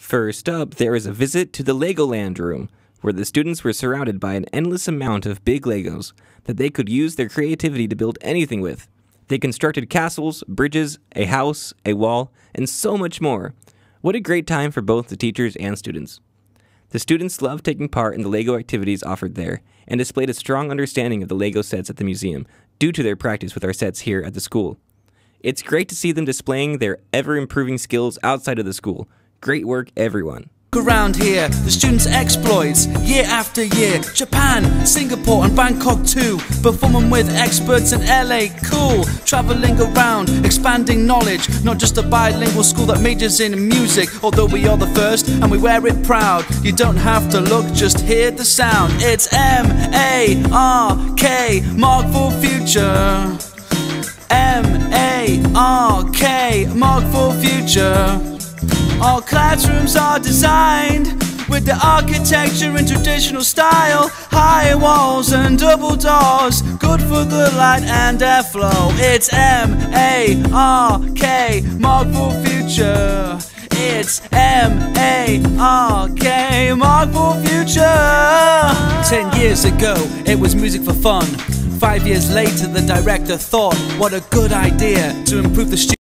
First up, there is a visit to the Legoland room, where the students were surrounded by an endless amount of big Legos that they could use their creativity to build anything with. They constructed castles, bridges, a house, a wall, and so much more. What a great time for both the teachers and students. The students loved taking part in the LEGO activities offered there and displayed a strong understanding of the LEGO sets at the museum due to their practice with our sets here at the school. It's great to see them displaying their ever improving skills outside of the school. Great work, everyone. Around here, the students' exploits year after year. Japan, Singapore, and Bangkok too. Performing with experts in LA, cool. Traveling around, expanding knowledge. Not just a bilingual school that majors in music. Although we are the first and we wear it proud. You don't have to look, just hear the sound. It's M A R K, mark for future. M A R All classrooms are designed with the architecture in traditional style. High walls and double doors, good for the light and airflow. It's M A R K, mark for future. It's M A R K, mark for future. Ten years ago, it was music for fun. Five years later, the director thought, what a good idea to improve the.